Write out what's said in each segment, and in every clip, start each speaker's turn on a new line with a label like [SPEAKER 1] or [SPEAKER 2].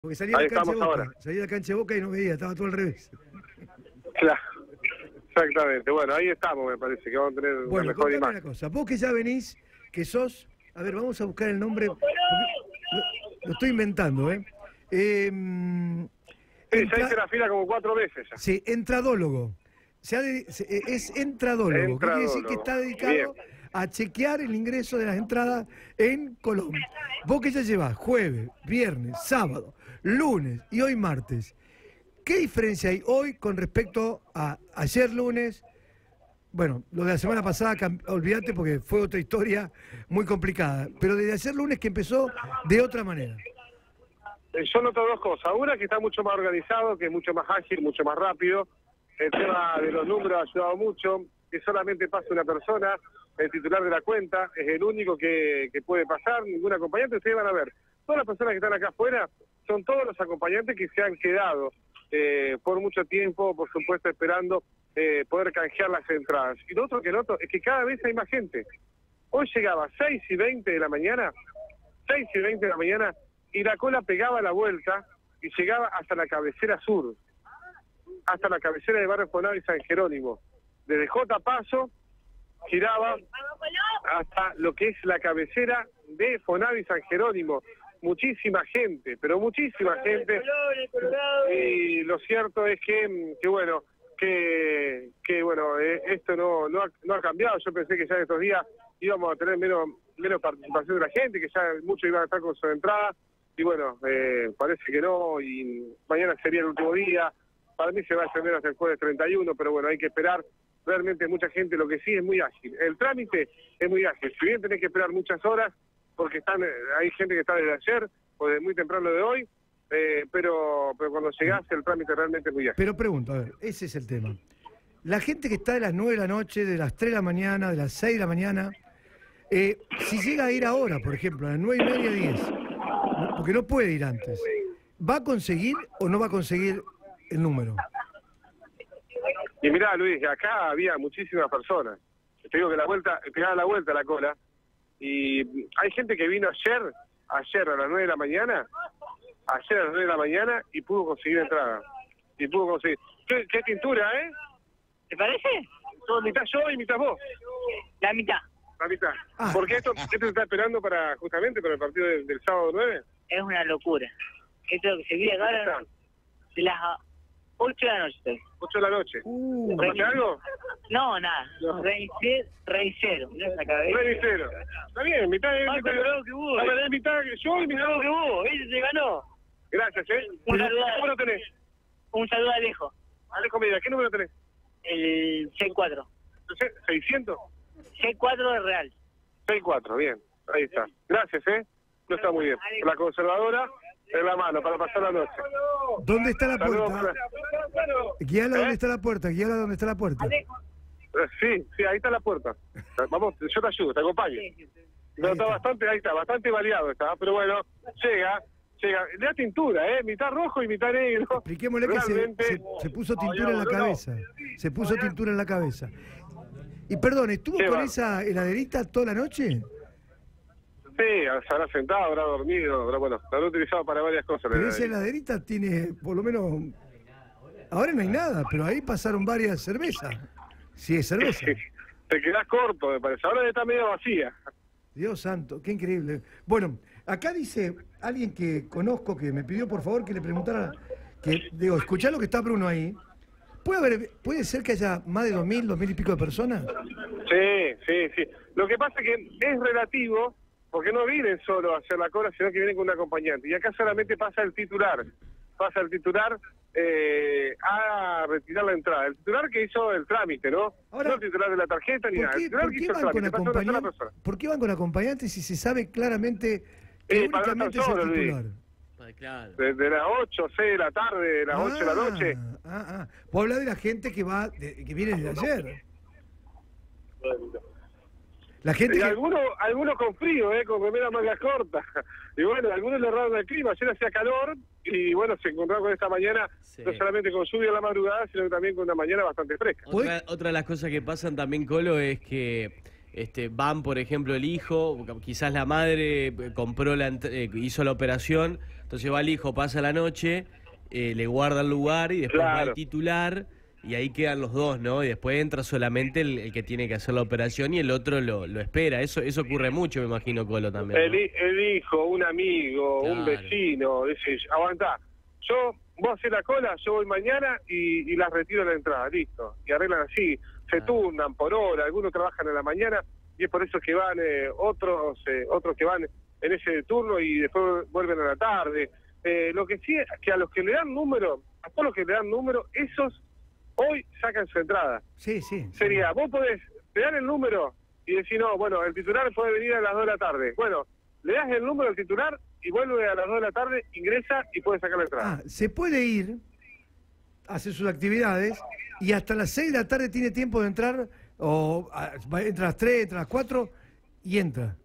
[SPEAKER 1] Porque salía
[SPEAKER 2] Ahí
[SPEAKER 1] de la cancha de
[SPEAKER 2] estamos
[SPEAKER 1] Boca,
[SPEAKER 2] ahora.
[SPEAKER 1] salía de la cancha de Boca y no veía, estaba todo al revés.
[SPEAKER 2] Claro, exactamente. Bueno, ahí estamos, me parece, que vamos a tener una
[SPEAKER 1] Bueno,
[SPEAKER 2] mejor
[SPEAKER 1] contame
[SPEAKER 2] imagen.
[SPEAKER 1] una cosa. Vos que ya venís, que sos. A ver, vamos a buscar el nombre. Lo, lo estoy inventando, ¿eh? eh
[SPEAKER 2] Sí, ya hice la fila como cuatro veces ya.
[SPEAKER 1] sí, entradólogo. Se ha de- se- eh, es entradólogo. ¿Qué quiere decir que
[SPEAKER 2] Entradólogo.
[SPEAKER 1] está dedicado a chequear el ingreso de las entradas en Colombia. Vos que ya llevas jueves, viernes, sábado, lunes y hoy martes. ¿Qué diferencia hay hoy con respecto a ayer lunes? Bueno, lo de la semana pasada, olvídate porque fue otra historia muy complicada. Pero desde ayer lunes que empezó de otra manera.
[SPEAKER 2] Eh, Yo noto dos cosas. Una, que está mucho más organizado, que es mucho más ágil, mucho más rápido. El tema de los números ha ayudado mucho. Que solamente pase una persona, el titular de la cuenta, es el único que, que puede pasar, ningún acompañante. Ustedes van a ver, todas las personas que están acá afuera son todos los acompañantes que se han quedado eh, por mucho tiempo, por supuesto, esperando eh, poder canjear las entradas. Y lo otro que noto es que cada vez hay más gente. Hoy llegaba a 6 y 20 de la mañana, 6 y 20 de la mañana, y la cola pegaba la vuelta y llegaba hasta la cabecera sur, hasta la cabecera de Barrio Fonado y San Jerónimo. Desde J. Paso giraba hasta lo que es la cabecera de Fonavi San Jerónimo. Muchísima gente, pero muchísima gente. Y lo cierto es que, mm, que bueno, que, que bueno, eh, esto no, no, ha, no ha cambiado. Yo pensé que ya en estos días íbamos a tener menos, menos participación de la gente, que ya muchos iban a estar con su entrada. Y bueno, eh, parece que no, y mañana sería el último día. Para mí se va a extender hasta el jueves 31, pero bueno, hay que esperar. Realmente mucha gente, lo que sí es muy ágil. El trámite es muy ágil. Si bien tenés que esperar muchas horas, porque están eh, hay gente que está desde ayer o desde muy temprano de hoy, eh, pero, pero cuando llegás el trámite realmente es muy ágil.
[SPEAKER 1] Pero pregunto, a ver, ese es el tema. La gente que está de las 9 de la noche, de las 3 de la mañana, de las 6 de la mañana, eh, si llega a ir ahora, por ejemplo, a las 9 y media, 10, porque no puede ir antes, ¿va a conseguir o no va a conseguir el número?
[SPEAKER 2] Y mirá, Luis, acá había muchísimas personas. Te digo que la vuelta, pegaba la vuelta a la cola. Y hay gente que vino ayer, ayer a las 9 de la mañana, ayer a las 9 de la mañana y pudo conseguir entrada. Y pudo conseguir. ¿Qué, qué tintura, eh?
[SPEAKER 3] ¿Te parece?
[SPEAKER 2] Mitad yo y mitad vos.
[SPEAKER 3] La mitad.
[SPEAKER 2] La mitad.
[SPEAKER 1] Ah.
[SPEAKER 2] Porque esto, esto se está esperando para justamente para el partido del, del sábado 9.
[SPEAKER 3] Es una locura. Esto que se vive ahora de las 8 de la noche. estoy.
[SPEAKER 2] 8 de la noche.
[SPEAKER 1] Uh,
[SPEAKER 2] ¿Tomaste algo?
[SPEAKER 3] No, nada.
[SPEAKER 2] No.
[SPEAKER 3] Rey ce- Rey cero. Mirá esa cabeza.
[SPEAKER 2] Nueve y cero. Está bien, mitad de
[SPEAKER 3] pero bravo que vos,
[SPEAKER 2] A
[SPEAKER 3] eh.
[SPEAKER 2] mitad que yo y mitad
[SPEAKER 3] que vos, ese se ganó.
[SPEAKER 2] Gracias, ¿eh?
[SPEAKER 3] Un
[SPEAKER 2] ¿Qué
[SPEAKER 3] saludo.
[SPEAKER 2] número tenés?
[SPEAKER 3] Un saludo a Alejo.
[SPEAKER 2] Alejo Medina, ¿qué número tenés?
[SPEAKER 3] El C4.
[SPEAKER 2] No sé, ¿600?
[SPEAKER 3] C4 de Real.
[SPEAKER 2] 64, bien. Ahí está. Gracias, ¿eh? No está muy bien. La conservadora en la mano para pasar la noche.
[SPEAKER 1] ¿Dónde está la puerta?
[SPEAKER 2] para-
[SPEAKER 1] Guíala
[SPEAKER 2] ¿Eh?
[SPEAKER 1] dónde está la puerta, guíala dónde está la puerta.
[SPEAKER 2] Eh, Sí, sí, ahí está la puerta. Vamos, yo te ayudo, te acompaño. No, está
[SPEAKER 1] está.
[SPEAKER 2] bastante, ahí está, bastante baleado está, pero bueno, llega, llega. Le da tintura, ¿eh? Mitad rojo y mitad negro.
[SPEAKER 1] Expliquémosle que se, se- se puso tintura en la cabeza. Se puso tintura en la cabeza. Y perdón, ¿estuvo con esa heladerita toda la noche?
[SPEAKER 2] Sí, se habrá sentado, habrá dormido, pero bueno, la habrá utilizado para varias cosas.
[SPEAKER 1] Pero esa heladerita tiene, por lo menos, ahora no hay nada, pero ahí pasaron varias cervezas. Sí, es cerveza.
[SPEAKER 2] Te quedás corto, me parece. Ahora está medio vacía.
[SPEAKER 1] Dios santo, qué increíble. Bueno, acá dice alguien que conozco que me pidió por favor que le preguntara, que digo, escuchá lo que está Bruno ahí. ¿Puede, haber, ¿Puede ser que haya más de dos mil, dos mil y pico de personas?
[SPEAKER 2] Sí, sí, sí. Lo que pasa es que es relativo, porque no vienen solo a hacer la cola, sino que vienen con un acompañante. Y acá solamente pasa el titular. Pasa el titular eh, a retirar la entrada. El titular que hizo el trámite, ¿no?
[SPEAKER 1] Ahora,
[SPEAKER 2] no el titular de la tarjeta ni
[SPEAKER 1] ¿Por
[SPEAKER 2] nada. El titular
[SPEAKER 1] por
[SPEAKER 2] que
[SPEAKER 1] qué
[SPEAKER 2] hizo el
[SPEAKER 1] van con
[SPEAKER 2] trámite. Pasa una sola persona.
[SPEAKER 1] ¿Por qué van con acompañantes si se sabe claramente que
[SPEAKER 2] Eh, para no estar solo, Luis.
[SPEAKER 1] titular?
[SPEAKER 4] Ay, Claro.
[SPEAKER 2] Desde las 8, 6 de la tarde, de las 8 de la noche.
[SPEAKER 1] Ah, ah. Vos hablás de la gente que va, de- que viene desde ayer. La gente
[SPEAKER 2] Y
[SPEAKER 1] que...
[SPEAKER 2] algunos, algunos con frío, ¿eh? con remeras mangas cortas. Y bueno, algunos le erraron el clima. Ayer hacía calor y bueno, se encontraron con esta mañana,
[SPEAKER 4] Sí.
[SPEAKER 2] no solamente con lluvia en la madrugada, sino que también con una mañana bastante fresca.
[SPEAKER 4] Otra, otra de las cosas que pasan también, Colo, es que este, van, por ejemplo, el hijo, quizás la madre eh, compró la, eh, hizo la operación, Entonces va el hijo, pasa la noche, eh, le guarda el lugar y después va el titular y ahí quedan los dos, ¿no? Y después entra solamente el, el que tiene que hacer la operación y el otro lo, lo espera. Eso eso ocurre mucho, me imagino, Colo también.
[SPEAKER 2] El,
[SPEAKER 4] ¿no?
[SPEAKER 2] el hijo, un amigo, un vecino, dice, aguantá. Yo, vos haces la cola, yo voy mañana y, y las retiro la entrada, listo. Y arreglan así, se
[SPEAKER 4] Ah.
[SPEAKER 2] turnan por hora, algunos trabajan en la mañana y es por eso que van eh, otros eh, otros que van en ese turno y después vuelven a la tarde. Eh, lo que sí es que a los que le dan número, a todos los que le dan número, esos hoy sacan su entrada.
[SPEAKER 1] Sí, sí.
[SPEAKER 2] Sería, vos podés, te dan el número y decir, no, bueno, el titular puede venir a las 2 de la tarde. Bueno, le das el número al titular y vuelve a las 2 de la tarde, ingresa y puede sacar la entrada.
[SPEAKER 1] Ah, se puede ir, hace sus actividades y hasta las 6 de la tarde tiene tiempo de entrar, o ah, va- entra a las 3, entra a las 4 y entra.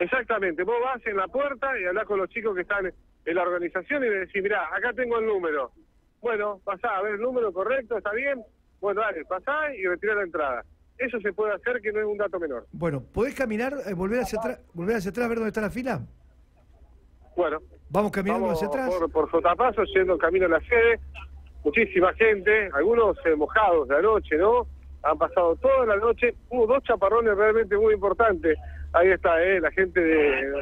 [SPEAKER 2] Exactamente, vos vas en la puerta y hablas con los chicos que están en la organización y le decís, mirá, acá tengo el número. Bueno, pasá a ver el número correcto, ¿está bien? Bueno, dale, pasá y retirá la entrada. Eso se puede hacer, que no es un dato menor.
[SPEAKER 1] Bueno, ¿podés caminar, eh, volver hacia atrás, volver hacia atrás a ver dónde está la fila?
[SPEAKER 2] Bueno,
[SPEAKER 1] Vamos caminando
[SPEAKER 2] vamos
[SPEAKER 1] hacia atrás.
[SPEAKER 2] por, por Sotapaso, yendo camino a la sede. Muchísima gente, algunos eh, mojados de anoche, ¿no? Han pasado toda la noche. Hubo dos chaparrones realmente muy importantes. Ahí está, ¿eh? La gente de...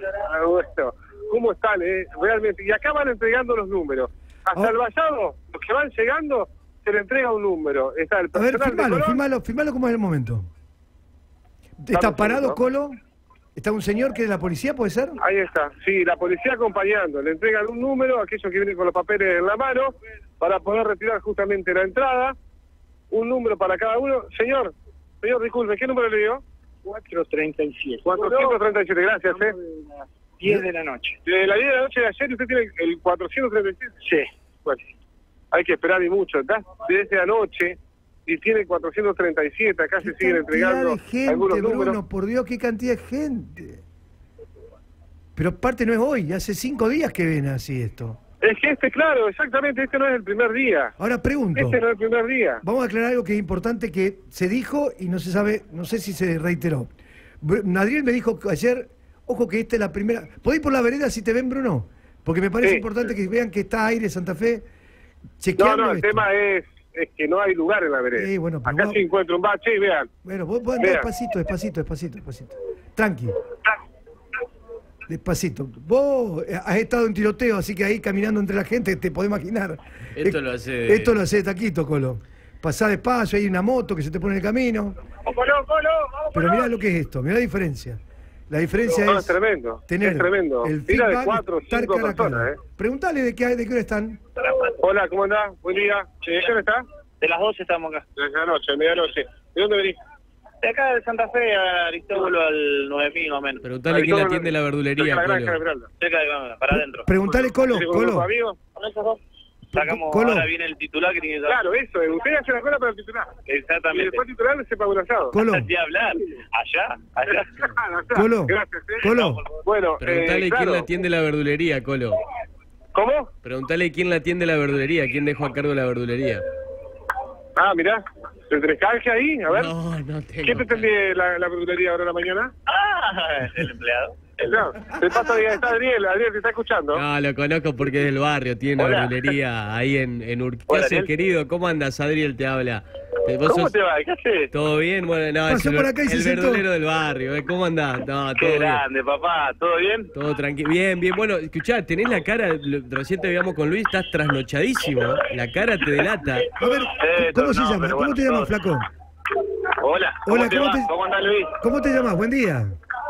[SPEAKER 2] bueno, ¿Cómo están, eh? Realmente. Y acá van entregando los números. Hasta el vallado, los que van llegando, se le entrega un número. Está el
[SPEAKER 1] A ver,
[SPEAKER 2] personal de
[SPEAKER 1] filmalo,
[SPEAKER 2] Colón.
[SPEAKER 1] filmalo, filmalo como es el momento. ¿Está parado. Colo? ¿Está un señor que es de la policía, puede ser?
[SPEAKER 2] Ahí está, sí, la policía acompañando, le entregan un número a aquellos que vienen con los papeles en la mano para poder retirar justamente la entrada, un número para cada uno. Señor, señor, disculpe, ¿qué número le dio?
[SPEAKER 5] 437.
[SPEAKER 2] 437, gracias, ¿eh?
[SPEAKER 5] 10 de la noche.
[SPEAKER 2] De la 10 de la noche de ayer usted tiene el 437.
[SPEAKER 5] Sí.
[SPEAKER 2] Bueno, hay que esperar y mucho, desde anoche y tiene 437, acá se
[SPEAKER 1] ¿Qué
[SPEAKER 2] siguen entregando
[SPEAKER 1] de gente,
[SPEAKER 2] algunos números.
[SPEAKER 1] Por Dios, qué cantidad de gente. Pero aparte no es hoy, hace cinco días que ven así esto.
[SPEAKER 2] Es que este, claro, exactamente, este no es el primer día.
[SPEAKER 1] Ahora pregunto,
[SPEAKER 2] Este no es el primer día.
[SPEAKER 1] vamos a aclarar algo que es importante que se dijo y no se sabe, no sé si se reiteró. Nadriel me dijo que ayer, ojo que esta es la primera. ¿Podés ir por la vereda si te ven, Bruno? Porque me parece
[SPEAKER 2] Sí.
[SPEAKER 1] importante que vean que está aire Santa Fe.
[SPEAKER 2] No,
[SPEAKER 1] Chequeando
[SPEAKER 2] no, el
[SPEAKER 1] esto.
[SPEAKER 2] tema es, es que no hay lugar en la vereda.
[SPEAKER 1] Sí, bueno,
[SPEAKER 2] Acá
[SPEAKER 1] vos-
[SPEAKER 2] se encuentra un bache y vean.
[SPEAKER 1] Bueno, vos, vos andá
[SPEAKER 2] Vea.
[SPEAKER 1] despacito, despacito, despacito, despacito. Tranqui. Despacito. Vos eh, has estado en tiroteo, así que ahí caminando entre la gente te podés imaginar.
[SPEAKER 4] Esto
[SPEAKER 1] Eh,
[SPEAKER 4] lo hace
[SPEAKER 1] Esto lo hace de taquito, Colo. Pasá despacio, hay una moto que se te pone en el camino. Pero mirá lo que es esto, mirá la diferencia. La diferencia
[SPEAKER 2] No,
[SPEAKER 1] es
[SPEAKER 2] es tremendo,
[SPEAKER 1] tener
[SPEAKER 2] es tremendo.
[SPEAKER 1] el
[SPEAKER 2] Fila de cuatro o cinco
[SPEAKER 1] cara a cara.
[SPEAKER 2] personas, ¿eh?
[SPEAKER 1] Preguntale de qué, de qué hora están.
[SPEAKER 2] Hola, ¿cómo andás? Buen día. ¿De qué hora está?
[SPEAKER 5] De las 12 estamos acá.
[SPEAKER 2] De la noche, medianoche. ¿De dónde venís?
[SPEAKER 5] De acá de Santa Fe a Aristóbulo al 9000 más o menos.
[SPEAKER 4] Preguntale quién atiende la
[SPEAKER 2] cerca
[SPEAKER 4] verdulería,
[SPEAKER 2] de la granja de
[SPEAKER 4] Colo.
[SPEAKER 5] Cerca de para adentro.
[SPEAKER 1] Preguntale, Colo,
[SPEAKER 2] ¿Tiene un grupo
[SPEAKER 1] Colo.
[SPEAKER 2] de
[SPEAKER 5] Sacamos,
[SPEAKER 1] Colo.
[SPEAKER 5] ahora viene el titular que tiene que
[SPEAKER 2] Claro, eso. Usted hace la cola para el titular. Y
[SPEAKER 5] Exactamente.
[SPEAKER 2] después el titular se paga un asado.
[SPEAKER 1] Colo,
[SPEAKER 5] Así hablar. Allá, allá.
[SPEAKER 1] Colo,
[SPEAKER 2] Gracias, ¿eh?
[SPEAKER 1] Colo.
[SPEAKER 2] Bueno,
[SPEAKER 4] Preguntale
[SPEAKER 2] eh,
[SPEAKER 4] quién
[SPEAKER 2] claro.
[SPEAKER 4] la atiende la verdulería, Colo.
[SPEAKER 2] ¿Cómo?
[SPEAKER 4] Preguntale quién la atiende la verdulería, quién dejó a cargo de la verdulería.
[SPEAKER 2] Ah, mirá. ¿El tres canje ahí? A ver.
[SPEAKER 4] No, no tengo.
[SPEAKER 2] ¿Quién te atendía la, la verdulería ahora a la mañana?
[SPEAKER 5] Ah, el empleado.
[SPEAKER 2] No, te paso ahí, está Adriel, Adriel te está escuchando.
[SPEAKER 4] No, lo conozco porque es del barrio, tiene una verdulería ahí en, en Urquiza. ¿Qué haces, querido? ¿Cómo andas? Adriel te habla. Eh, ¿Vos
[SPEAKER 5] ¿Cómo
[SPEAKER 4] sos-
[SPEAKER 5] te va? ¿Qué haces?
[SPEAKER 4] ¿Todo bien? Bueno, no, es
[SPEAKER 1] Pasó
[SPEAKER 4] el,
[SPEAKER 1] por acá y se
[SPEAKER 4] el
[SPEAKER 1] sentó.
[SPEAKER 4] verdulero del barrio. ¿eh? ¿Cómo andás? No, todo
[SPEAKER 5] Qué
[SPEAKER 4] bien.
[SPEAKER 5] grande, papá. ¿Todo bien?
[SPEAKER 4] Todo tranquilo. Bien, bien. Bueno, escuchá, tenés la cara, recién te veíamos con Luis, estás trasnochadísimo. La cara te delata.
[SPEAKER 1] A ver,
[SPEAKER 5] Eh,
[SPEAKER 1] ¿cómo se
[SPEAKER 5] no,
[SPEAKER 1] llama? ¿Cómo
[SPEAKER 5] bueno,
[SPEAKER 1] te llamas,
[SPEAKER 5] todo.
[SPEAKER 1] flaco?
[SPEAKER 5] Hola. ¿Cómo
[SPEAKER 1] Hola,
[SPEAKER 5] te
[SPEAKER 1] ¿cómo
[SPEAKER 5] va?
[SPEAKER 1] te-
[SPEAKER 5] ¿Cómo anda Luis?
[SPEAKER 1] ¿Cómo te llamas? Buen día.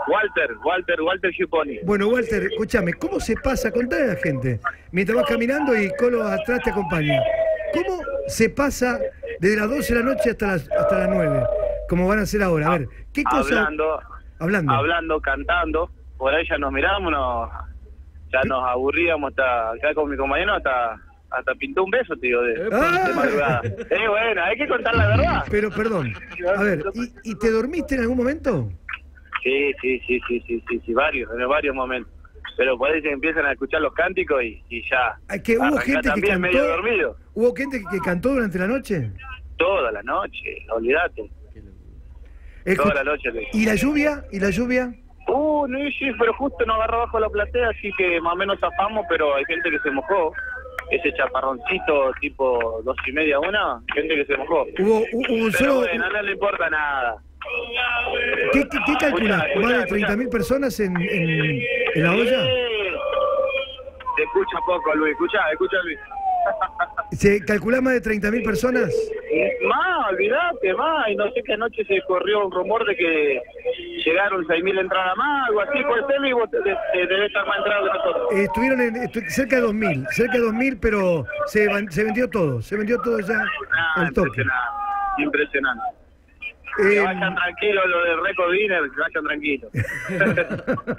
[SPEAKER 5] Walter, Walter, Walter Giupponi.
[SPEAKER 1] Bueno, Walter, escúchame, ¿cómo se pasa? Contale a la gente. Mientras vas caminando y Colo atrás te acompaña. ¿Cómo se pasa desde las 12 de la noche hasta las, hasta las 9? Como van a hacer ahora. A ver, ¿qué cosa?
[SPEAKER 5] Hablando,
[SPEAKER 1] Hablando.
[SPEAKER 5] hablando, cantando. Por ahí ya nos miramos, nos- ya nos aburríamos hasta acá con mi compañero hasta hasta pintó un beso, tío, de,
[SPEAKER 1] Ah.
[SPEAKER 5] de madrugada. Eh, bueno, hay que contar la verdad.
[SPEAKER 1] Pero, perdón. A ver, ¿y, y te dormiste en algún momento?
[SPEAKER 5] Sí, sí, sí, sí, sí, sí, sí, varios, en varios momentos. Pero ahí se empiezan a escuchar los cánticos y, y ya.
[SPEAKER 1] Que hubo gente que
[SPEAKER 5] también medio
[SPEAKER 1] cantó.
[SPEAKER 5] dormido.
[SPEAKER 1] ¿Hubo gente que, que cantó durante la noche?
[SPEAKER 5] Toda la noche, olvídate. Toda la noche. le-
[SPEAKER 1] ¿Y la lluvia? ¿Y la lluvia?
[SPEAKER 5] Uh, no, sí, pero justo nos agarró bajo la platea, así que más o menos zafamos, pero hay gente que se mojó. Ese chaparroncito tipo dos y media, una, gente que se mojó.
[SPEAKER 1] Hubo, hubo un
[SPEAKER 5] Pero
[SPEAKER 1] solo...
[SPEAKER 5] bueno, no le importa nada.
[SPEAKER 1] ¿Qué, qué, qué?
[SPEAKER 5] Escuchá,
[SPEAKER 1] ¿Más de
[SPEAKER 5] escuchá,
[SPEAKER 1] 30.000 personas en, en, en la olla?
[SPEAKER 5] Se escucha poco, Luis. Escucha, escucha, Luis.
[SPEAKER 1] ¿Se calculá más de 30.000 personas?
[SPEAKER 5] Más, olvidate, más. Y no sé qué anoche se corrió un rumor de que llegaron 6.000 entradas más, algo así. Por ser y vos te- te- debe estar más entradas que nosotros.
[SPEAKER 1] Eh, estuvieron en, estu- cerca de 2.000, cerca de 2.000, pero se, se vendió todo, se vendió todo ya al toque.
[SPEAKER 5] impresionante. Impresionante. Que
[SPEAKER 1] Eh,
[SPEAKER 5] vayan tranquilos los de Record Dinner, que vayan tranquilos.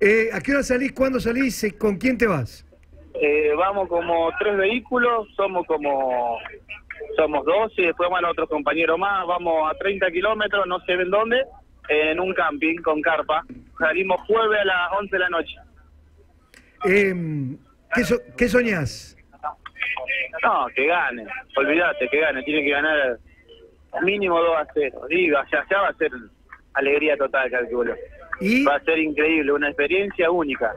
[SPEAKER 1] eh, ¿A qué hora salís? ¿Cuándo salís? Eh, ¿Con quién te vas?
[SPEAKER 5] Eh, vamos como tres vehículos, somos como somos 12, después van otros compañeros más, vamos a 30 kilómetros, no sé en dónde, en un camping con carpa. Salimos jueves a las 11 de la noche.
[SPEAKER 1] Eh, ¿qué, so- ¿Qué soñás?
[SPEAKER 5] No, que gane, olvídate, que gane, tiene que ganar mínimo 2 a 0. Diga, ya, ya va a ser alegría total, calculo.
[SPEAKER 1] ¿Y
[SPEAKER 5] Va a ser increíble, una experiencia única.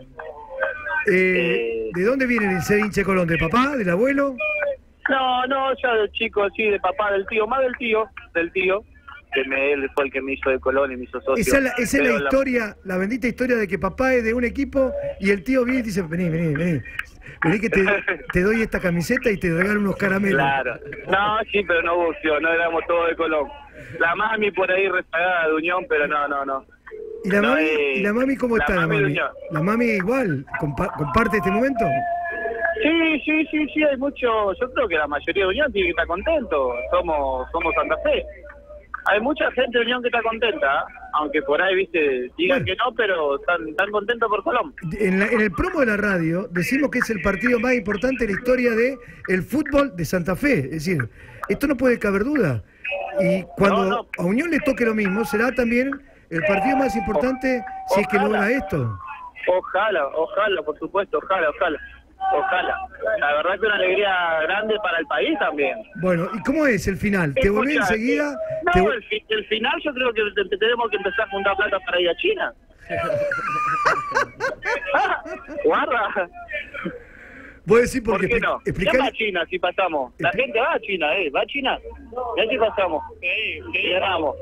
[SPEAKER 1] eh, de dónde viene el ser hincha de Colón? ¿De papá? ¿Del abuelo?
[SPEAKER 5] No, no, ya de chico, sí, de papá, del tío, más del tío, del tío, que me, él fue el que me hizo de Colón y me hizo socio.
[SPEAKER 1] Esa es la, esa es la historia, la bendita historia de que papá es de un equipo y el tío viene y dice, vení, vení, vení. Vení que te, te doy esta camiseta y te regalo unos caramelos.
[SPEAKER 5] Claro. No, sí, pero no opción, no éramos todos de Colón. La mami por ahí rezagada de Unión, pero no, no, no.
[SPEAKER 1] ¿Y la,
[SPEAKER 5] No,
[SPEAKER 1] mami,
[SPEAKER 5] eh,
[SPEAKER 1] ¿Y la mami cómo
[SPEAKER 5] la
[SPEAKER 1] está la
[SPEAKER 5] mami de
[SPEAKER 1] mami? ¿La mami igual? ¿Compa- ¿Comparte este momento?
[SPEAKER 5] Sí, sí, sí, sí, hay mucho, yo creo que la mayoría de Unión tiene que estar contento, somos, somos Santa Fe. Hay mucha gente de Unión que está contenta, aunque por ahí, viste, digan
[SPEAKER 1] Bueno.
[SPEAKER 5] que no, pero están, están contentos por Colón.
[SPEAKER 1] En, la- en el promo de la radio decimos que es el partido más importante de la historia de el fútbol de Santa Fe. Es decir, esto no puede caber duda. Y cuando
[SPEAKER 5] No, no.
[SPEAKER 1] a Unión le toque lo mismo, será también el partido más importante si es que logra esto.
[SPEAKER 5] Ojalá, ojalá, por supuesto, ojalá, ojalá, ojalá. La verdad que una alegría grande para el país también.
[SPEAKER 1] Bueno, ¿y cómo es el final? ¿Te
[SPEAKER 5] Escucha,
[SPEAKER 1] enseguida?
[SPEAKER 5] eh,
[SPEAKER 1] ¿Te
[SPEAKER 5] No, el, fi- el final yo creo que te- te- tenemos que empezar a juntar plata para ir a China. Guarda,
[SPEAKER 1] Vos decís
[SPEAKER 5] ¿por
[SPEAKER 1] porque
[SPEAKER 5] qué no?
[SPEAKER 1] expli-
[SPEAKER 5] ¿Quién va
[SPEAKER 1] explicale-
[SPEAKER 5] a China si pasamos? La gente va a China, ¿eh? Va a China. Ya si pasamos. Y ganamos.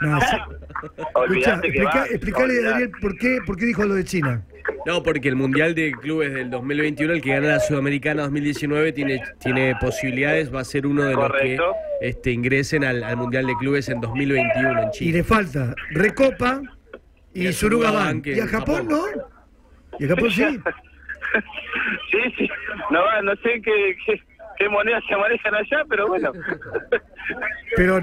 [SPEAKER 1] No, sí. Escuchá, explica- explicale,
[SPEAKER 5] olvidate.
[SPEAKER 1] Daniel, ¿por qué, por qué dijo lo de China.
[SPEAKER 4] No, porque el Mundial de Clubes del 2021, el que gana la Sudamericana 2019, tiene, tiene posibilidades, va a ser uno de los
[SPEAKER 5] Correcto.
[SPEAKER 4] que este, ingresen al, al Mundial de Clubes en 2021 en
[SPEAKER 1] Y
[SPEAKER 4] Chile.
[SPEAKER 1] le falta Recopa y,
[SPEAKER 4] Y
[SPEAKER 1] Suruga Bank. ¿Y a Japón,
[SPEAKER 4] Japón.
[SPEAKER 1] no? ¿Y a Japón sí?
[SPEAKER 5] Sí, sí. No, no sé qué, qué, qué monedas se manejan allá, pero bueno.
[SPEAKER 1] Pero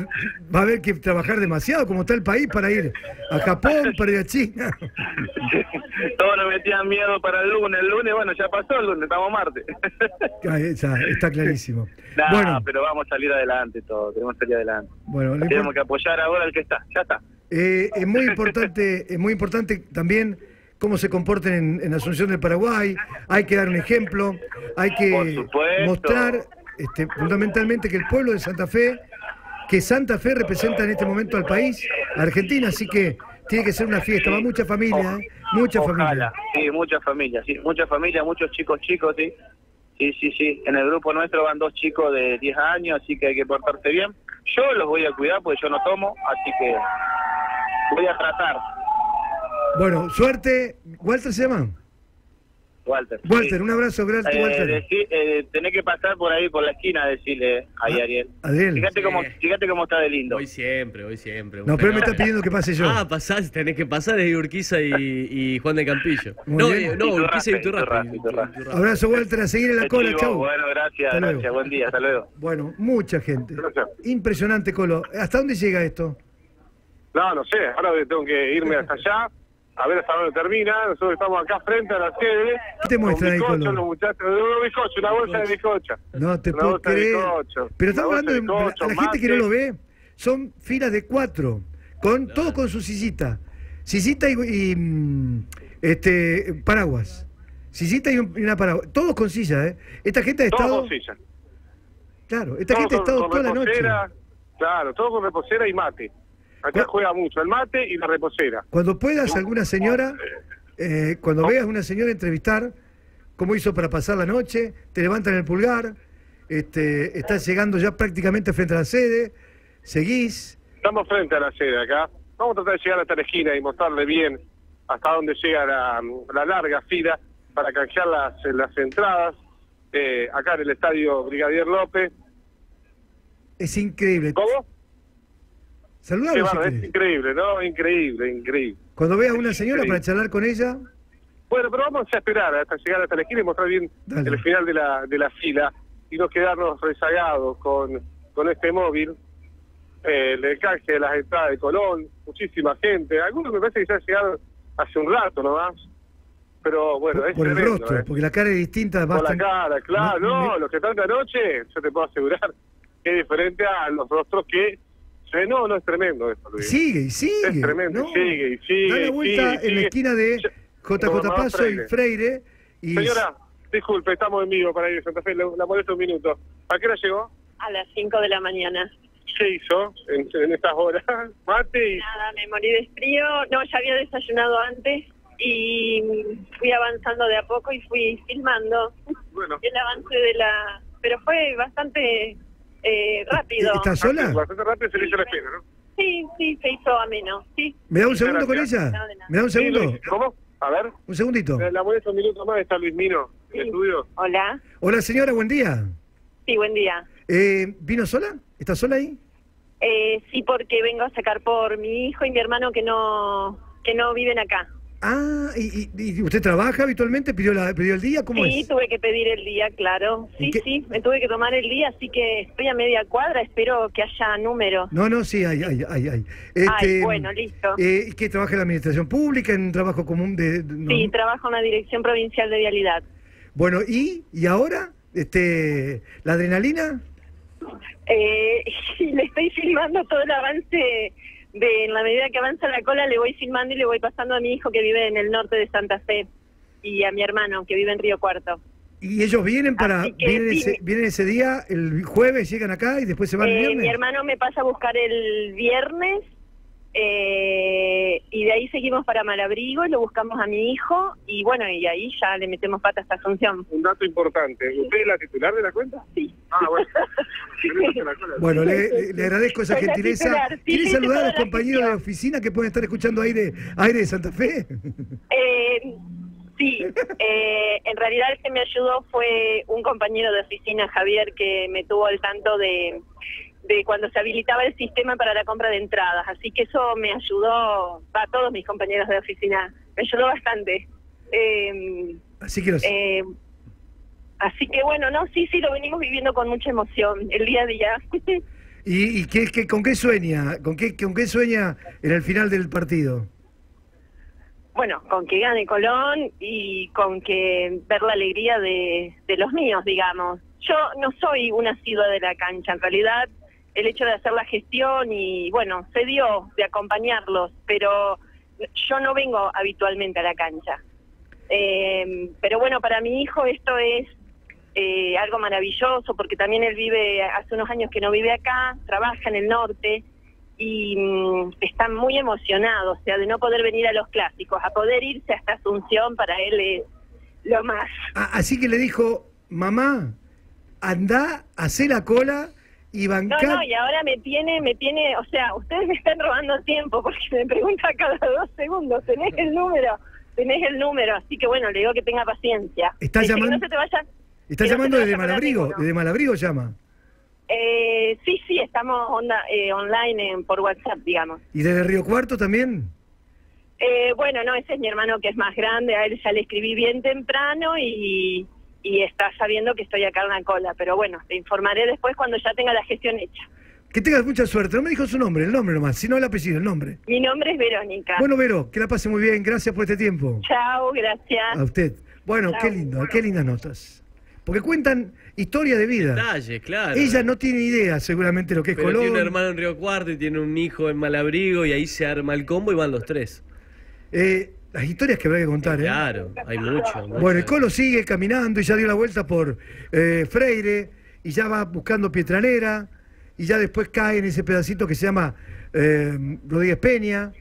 [SPEAKER 1] va a haber que trabajar demasiado, como está el país, para ir a Japón, para ir a China.
[SPEAKER 5] Todos nos metían miedo para el lunes. El lunes, bueno, ya pasó el lunes, estamos martes.
[SPEAKER 1] Ah, está clarísimo.
[SPEAKER 5] Nah,
[SPEAKER 1] Bueno,
[SPEAKER 5] pero vamos a salir adelante todo, tenemos que salir adelante.
[SPEAKER 1] bueno
[SPEAKER 5] Tenemos que apoyar ahora al que está, ya está.
[SPEAKER 1] eh, es muy importante, es muy importante también cómo se comporten en, en Asunción del Paraguay. Hay que dar un ejemplo, hay que mostrar este, fundamentalmente que el pueblo de Santa Fe, que Santa Fe representa en este momento al país, a Argentina, así que tiene que ser una fiesta. Va mucha familia, ¿eh? mucha
[SPEAKER 5] Ojalá.
[SPEAKER 1] familia.
[SPEAKER 5] Sí, mucha familia, sí, mucha familia, muchos chicos chicos, sí. Sí, sí, sí. En el grupo nuestro van dos chicos de 10 años, así que hay que portarse bien. Yo los voy a cuidar porque yo no tomo, así que voy a tratar,
[SPEAKER 1] Bueno, suerte. ¿Walter se llama?
[SPEAKER 5] Walter.
[SPEAKER 1] Walter,
[SPEAKER 5] Sí.
[SPEAKER 1] un abrazo grande,
[SPEAKER 5] Eh,
[SPEAKER 1] Walter.
[SPEAKER 5] decí- eh, tenés que pasar por ahí, por la esquina, a decirle ahí,
[SPEAKER 1] Ah,
[SPEAKER 5] Ariel.
[SPEAKER 1] Adel.
[SPEAKER 5] Fíjate cómo, fíjate cómo está de lindo.
[SPEAKER 4] Voy siempre, voy siempre.
[SPEAKER 1] No, pero me está pidiendo que pase yo.
[SPEAKER 4] Ah, pasás, tenés que pasar es Urquiza y, y Juan de Campillo.
[SPEAKER 1] Muy
[SPEAKER 4] no,
[SPEAKER 1] bien.
[SPEAKER 4] eh, no, Urquiza y.
[SPEAKER 5] Iturraspe.
[SPEAKER 1] Abrazo, Walter, a seguir en la cola,
[SPEAKER 5] Chivo,
[SPEAKER 1] chau.
[SPEAKER 5] Bueno, gracias,
[SPEAKER 1] Hasta luego.
[SPEAKER 5] gracias. Buen día, hasta luego.
[SPEAKER 1] Bueno, mucha gente.
[SPEAKER 2] Gracias.
[SPEAKER 1] Impresionante, Colo. ¿Hasta dónde llega esto?
[SPEAKER 2] No, no sé, ahora tengo que irme hasta allá, a ver hasta dónde termina. Nosotros estamos acá frente a la sede.
[SPEAKER 1] ¿Qué te muestran ahí, Colo?
[SPEAKER 2] los muchachos, un bizcocho, una bolsa de bizcocho.
[SPEAKER 1] No te
[SPEAKER 2] Una
[SPEAKER 1] puedo
[SPEAKER 2] bolsa de
[SPEAKER 1] creer.
[SPEAKER 2] bizcocho,
[SPEAKER 1] Pero estamos hablando de,
[SPEAKER 2] bizcocho,
[SPEAKER 1] la gente que no lo ve. Son filas de cuatro, con todo con su sillita. Sillita y, y, mm, este paraguas. Sillita y, un- y una paraguas. Todos con silla, ¿eh? Esta gente ha
[SPEAKER 2] Todos
[SPEAKER 1] estado.
[SPEAKER 2] con silla.
[SPEAKER 1] Claro, esta
[SPEAKER 2] Todos
[SPEAKER 1] gente ha estado toda la noche.
[SPEAKER 2] Claro, todo con reposera y mate. Acá
[SPEAKER 1] ¿Cu-
[SPEAKER 2] juega mucho el mate y la reposera.
[SPEAKER 1] Cuando puedas, alguna señora, eh, cuando veas una señora entrevistar, cómo hizo para pasar la noche, te levantan el pulgar, este, estás llegando ya prácticamente frente a la sede, seguís.
[SPEAKER 2] Estamos frente a la sede acá. Vamos a tratar de llegar hasta la esquina y mostrarle bien hasta dónde llega la, la larga fila para canjear las, las entradas. eh, acá en el estadio Brigadier López.
[SPEAKER 1] Es increíble.
[SPEAKER 2] ¿Cómo?
[SPEAKER 1] Saludalo si
[SPEAKER 2] bárbaro, es increíble, ¿no? Increíble, increíble.
[SPEAKER 1] Cuando veas una señora
[SPEAKER 2] increíble.
[SPEAKER 1] para charlar con ella,
[SPEAKER 2] Bueno, pero vamos a esperar hasta llegar hasta la esquina y mostrar bien
[SPEAKER 1] Dale.
[SPEAKER 2] el final de la, de la fila y no quedarnos rezagados con, con este móvil. Eh, el canje de las entradas de Colón, muchísima gente. Algunos me parece que ya llegaron hace un rato nomás. Pero bueno,
[SPEAKER 1] por,
[SPEAKER 2] es
[SPEAKER 1] por el rostro,
[SPEAKER 2] ¿eh?
[SPEAKER 1] porque la cara es distinta.
[SPEAKER 2] Por la cara, claro. No,
[SPEAKER 1] me-
[SPEAKER 2] los que están de anoche, yo te puedo asegurar que es diferente a los rostros que... se- No, no es tremendo esto, Luis.
[SPEAKER 1] Sigue y sigue.
[SPEAKER 2] Es tremendo,
[SPEAKER 1] ¿no?
[SPEAKER 2] sigue y sigue.
[SPEAKER 1] Da la vuelta
[SPEAKER 2] sigue,
[SPEAKER 1] en la esquina de JJ Paso y
[SPEAKER 2] Freire.
[SPEAKER 1] Freire. Y
[SPEAKER 2] Señora, disculpe, estamos en vivo para ir a Santa Fe, la, la molesto un minuto. ¿A qué hora llegó?
[SPEAKER 3] A las 5 de la mañana.
[SPEAKER 2] ¿Qué hizo en, en estas horas? Mate y...
[SPEAKER 3] Nada, me morí de frío. No, ya había desayunado antes y fui avanzando de a poco y fui filmando
[SPEAKER 2] Bueno,
[SPEAKER 3] el avance de la... Pero fue bastante eh, rápido.
[SPEAKER 1] ¿Estás sola?
[SPEAKER 2] bastante rápido se le hizo la espera, ¿no?
[SPEAKER 3] Sí, sí, se hizo ameno, sí.
[SPEAKER 1] ¿Me da un segundo con ella?
[SPEAKER 3] No.
[SPEAKER 1] ¿Me da un
[SPEAKER 2] Sí,
[SPEAKER 1] segundo?
[SPEAKER 2] Luis, ¿Cómo? A ver,
[SPEAKER 1] Un segundito.
[SPEAKER 2] la molesto un minuto más, está Luis Mino en
[SPEAKER 3] Sí.
[SPEAKER 2] el estudio.
[SPEAKER 3] Hola.
[SPEAKER 1] Hola señora, buen día.
[SPEAKER 3] Sí, buen día.
[SPEAKER 1] Eh, ¿Vino sola? ¿Está sola ahí?
[SPEAKER 3] Eh, sí, porque vengo a sacar por mi hijo y mi hermano que no que no viven acá.
[SPEAKER 1] Ah, ¿y, y- usted trabaja habitualmente? ¿Pidió, la, pidió el día? ¿Cómo
[SPEAKER 3] sí,
[SPEAKER 1] es?
[SPEAKER 3] tuve que pedir el día, claro.
[SPEAKER 1] ¿Y
[SPEAKER 3] Sí,
[SPEAKER 1] qué-
[SPEAKER 3] sí, me tuve que tomar el día, así que estoy a media cuadra, espero que haya número.
[SPEAKER 1] No, no, sí, hay, hay, hay. hay.
[SPEAKER 3] Ay, bueno, listo.
[SPEAKER 1] Eh, ¿Qué trabaja en la administración pública, en un trabajo común de...? de- no?
[SPEAKER 3] Sí, trabajo en la Dirección Provincial de Vialidad.
[SPEAKER 1] Bueno, ¿y, y ahora? este ¿La adrenalina?
[SPEAKER 3] Eh, le estoy filmando todo el avance de en la medida que avanza la cola le voy filmando y le voy pasando a mi hijo que vive en el norte de Santa Fe y a mi hermano que vive en Río Cuarto.
[SPEAKER 1] ¿Y ellos vienen para
[SPEAKER 3] que
[SPEAKER 1] vienen,
[SPEAKER 3] sí,
[SPEAKER 1] ese, vienen ese día, el jueves, llegan acá y después se van el
[SPEAKER 3] Eh,
[SPEAKER 1] viernes?
[SPEAKER 3] mi hermano me pasa a buscar el viernes eh, y de ahí seguimos para Malabrigo y lo buscamos a mi hijo y bueno, y ahí ya le metemos pata a esta Asunción.
[SPEAKER 2] Un dato importante. ¿Usted es la titular de la cuenta?
[SPEAKER 3] Sí.
[SPEAKER 2] Ah, bueno.
[SPEAKER 1] Bueno, le, agradezco esa
[SPEAKER 3] Soy
[SPEAKER 1] gentileza.
[SPEAKER 3] sí,
[SPEAKER 1] ¿Quiere
[SPEAKER 3] hice
[SPEAKER 1] saludar a los compañeros de oficina que pueden estar escuchando aire, aire de Santa Fe?
[SPEAKER 3] Eh, sí, eh, en realidad el que me ayudó fue un compañero de oficina, Javier, que me tuvo al tanto de, de cuando se habilitaba el sistema para la compra de entradas. Así que eso me ayudó, a todos mis compañeros de oficina, me ayudó bastante. Eh,
[SPEAKER 1] Así que los,
[SPEAKER 3] eh, así que bueno, no, sí, sí, lo venimos viviendo con mucha emoción, el día a día.
[SPEAKER 1] ¿Y, y qué, qué- con qué sueña? ¿Con qué, ¿Con qué sueña en el final del partido?
[SPEAKER 3] bueno, con que gane Colón y con que ver la alegría de, de los míos, digamos. Yo no soy una asidua de la cancha, en realidad el hecho de hacer la gestión y, bueno, se dio de acompañarlos, pero yo no vengo habitualmente a la cancha. Eh, pero bueno, para mi hijo esto es eh, algo maravilloso porque también él vive, hace unos años que no vive acá, trabaja en el norte y mm, está muy emocionado, o sea, de no poder venir a los clásicos, a poder irse hasta Asunción para él es lo más.
[SPEAKER 1] Ah, así que le dijo, mamá, anda, hacé la cola y
[SPEAKER 3] No,
[SPEAKER 1] bancar.
[SPEAKER 3] no, y ahora me tiene, me tiene, o sea, ustedes me están robando tiempo porque me pregunta cada dos segundos, ¿tenés el número? Tenés el número, así que bueno, le digo que tenga paciencia.
[SPEAKER 1] Está
[SPEAKER 3] que
[SPEAKER 1] llamando-
[SPEAKER 3] no se te vaya.
[SPEAKER 1] Está
[SPEAKER 3] que no
[SPEAKER 1] llamando desde Malabrigo, desde Malabrigo llama.
[SPEAKER 3] Eh, sí, sí, estamos onda, eh, online en- por WhatsApp, digamos.
[SPEAKER 1] ¿Y desde Río Cuarto también?
[SPEAKER 3] Eh, bueno, no, ese es mi hermano que es más grande, a él ya le escribí bien temprano y, y está sabiendo que estoy acá en la cola, pero bueno, te informaré después cuando ya tenga la gestión hecha.
[SPEAKER 1] Que tengas mucha suerte. No me dijo su nombre, el nombre nomás, sino el apellido, el nombre.
[SPEAKER 3] Mi nombre es Verónica.
[SPEAKER 1] Bueno, Vero, que la pase muy bien. Gracias por este tiempo.
[SPEAKER 3] Chao, gracias.
[SPEAKER 1] A usted. Bueno,
[SPEAKER 3] Chao.
[SPEAKER 1] qué lindo, qué lindas notas. Porque cuentan historia de vida.
[SPEAKER 4] Detalles, claro.
[SPEAKER 1] Ella no tiene idea seguramente lo que es
[SPEAKER 4] Pero
[SPEAKER 1] Colón.
[SPEAKER 4] tiene un hermano en Río Cuarto y tiene un hijo en Malabrigo y ahí se arma el combo y van los tres.
[SPEAKER 1] Eh, las historias que habrá que contar, ¿eh?
[SPEAKER 4] Claro, hay mucho. mucho.
[SPEAKER 1] Bueno, el Colo sigue caminando y ya dio la vuelta por eh, Freire y ya va buscando Pietranera. y ya después cae en ese pedacito que se llama eh, Rodríguez Peña,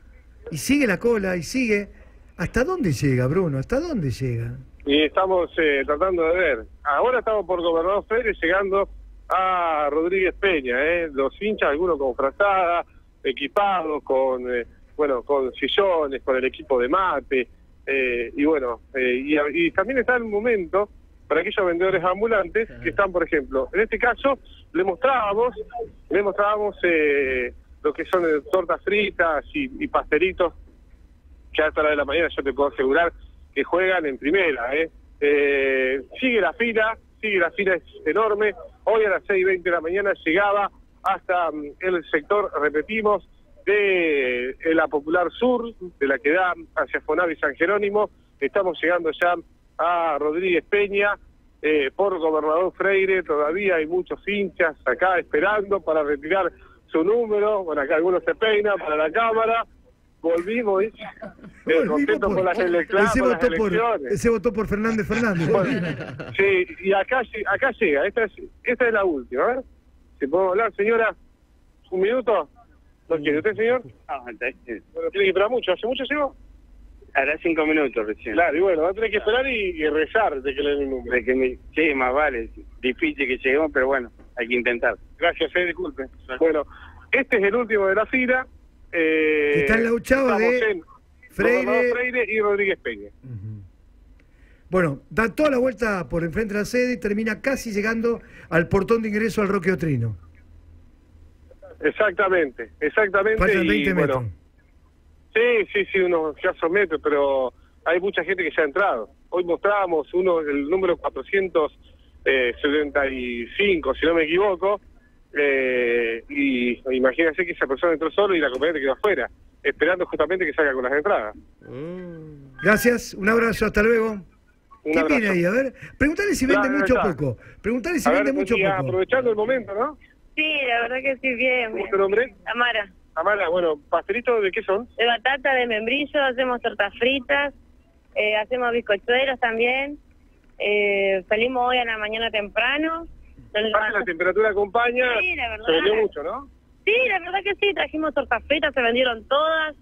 [SPEAKER 1] y sigue la cola, y sigue. ¿Hasta dónde llega, Bruno? ¿Hasta dónde llega?
[SPEAKER 2] Y estamos eh, tratando de ver. Ahora estamos por Gobernador Freire llegando a Rodríguez Peña, ¿eh? Los hinchas, algunos con frazada, equipados, con, eh, bueno, con sillones, con el equipo de mate, eh, y bueno, eh, y, también está el momento para aquellos vendedores ambulantes que están, por ejemplo, en este caso, le mostrábamos, le mostrábamos eh, lo que son eh, tortas fritas y, y pastelitos que a esta hora de la mañana yo te puedo asegurar que juegan en primera. ¿eh? Eh, sigue la fila, sigue la fila, es enorme. Hoy a las 6 y 20 de la mañana llegaba hasta mm, el sector, repetimos, de eh, la Popular Sur, de la que da hacia Fonavi San Jerónimo. Estamos llegando ya a Rodríguez Peña. eh, por Gobernador Freire, todavía hay muchos hinchas acá esperando para retirar su número. Bueno, acá algunos se peinan para la cámara volvimos, ¿eh? Eh,
[SPEAKER 1] Volvimos
[SPEAKER 2] contento
[SPEAKER 1] por-
[SPEAKER 2] por las, elecciones
[SPEAKER 1] ese,
[SPEAKER 2] por las
[SPEAKER 1] votó por,
[SPEAKER 2] elecciones.
[SPEAKER 1] ese votó por Fernández Fernández.
[SPEAKER 2] Bueno, sí, y acá, acá llega, esta es, esta es la última, a ver, si podemos hablar, señora, un minuto, ¿no quiere usted, señor? Bueno, tiene que esperar mucho, ¿hace mucho llegó?
[SPEAKER 6] Hará cinco minutos recién.
[SPEAKER 2] Claro, y bueno, va a tener que esperar y, y rezar de que le den el número.
[SPEAKER 6] De que me- sí, más vale. Difícil que lleguemos, pero bueno, hay que intentar.
[SPEAKER 2] Gracias, eh, disculpe. Bueno, este es el último de la fila. Eh,
[SPEAKER 1] Está en la ochava
[SPEAKER 2] estamos
[SPEAKER 1] de
[SPEAKER 2] en
[SPEAKER 1] Freire.
[SPEAKER 2] Y Rodríguez Peña.
[SPEAKER 1] Bueno, da toda la vuelta por enfrente de la sede y termina casi llegando al portón de ingreso al Roque Otrino.
[SPEAKER 2] Exactamente, exactamente.
[SPEAKER 1] Faltan
[SPEAKER 2] y,
[SPEAKER 1] 20 metros.
[SPEAKER 2] bueno, sí, sí, sí, unos escasos metros, pero hay mucha gente que ya ha entrado. Hoy mostrábamos uno, el número 475, si no me equivoco, eh, y imagínense que esa persona entró solo y la compañera quedó afuera, esperando justamente que salga con las entradas.
[SPEAKER 4] Mm.
[SPEAKER 1] Gracias, un abrazo, hasta luego.
[SPEAKER 2] Un
[SPEAKER 1] ¿Qué
[SPEAKER 2] abrazo.
[SPEAKER 1] tiene ahí? A ver, preguntale si vende
[SPEAKER 2] Claro,
[SPEAKER 1] mucho o poco. Preguntale si
[SPEAKER 2] A ver,
[SPEAKER 1] vende mucho o
[SPEAKER 2] y
[SPEAKER 1] poco.
[SPEAKER 2] aprovechando el momento, ¿no?
[SPEAKER 3] Sí, la verdad que sí, bien.
[SPEAKER 2] ¿Cómo es tu nombre?
[SPEAKER 3] Amara,
[SPEAKER 2] Amara, bueno, pastelitos de qué son?
[SPEAKER 3] de batata, de membrillo, hacemos tortas fritas, eh, hacemos bizcochuelos también. Eh, salimos hoy a la mañana temprano.
[SPEAKER 2] Pasa la temperatura acompaña,
[SPEAKER 3] Sí, la verdad.
[SPEAKER 2] se vendió mucho, ¿no?
[SPEAKER 3] Sí, la verdad que sí, trajimos tortas fritas, se vendieron todas.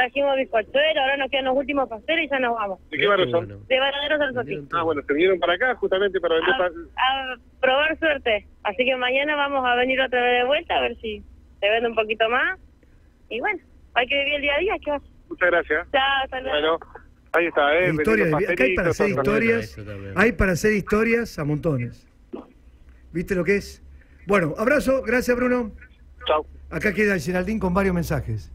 [SPEAKER 3] Trajimos bizcochuelos, ahora nos quedan los últimos pasteles y ya nos vamos.
[SPEAKER 2] ¿De qué barrio son?
[SPEAKER 4] Bueno.
[SPEAKER 3] De Bananeros al Sotín.
[SPEAKER 2] Ah, bueno, se vinieron para acá justamente para vender...
[SPEAKER 3] a, probar suerte. Así que mañana vamos a venir otra vez de vuelta a ver si se vende un poquito más. Y bueno, hay que vivir el día a día. ¿qué va?
[SPEAKER 2] Muchas gracias.
[SPEAKER 3] Chao, hasta luego.
[SPEAKER 2] Bueno, ahí está, ¿eh?
[SPEAKER 1] Acá hay para hacer historias. Hay para hacer historias a montones. ¿Viste lo que es? Bueno, abrazo, gracias Bruno.
[SPEAKER 2] Chau.
[SPEAKER 1] Acá queda Geraldín con varios mensajes.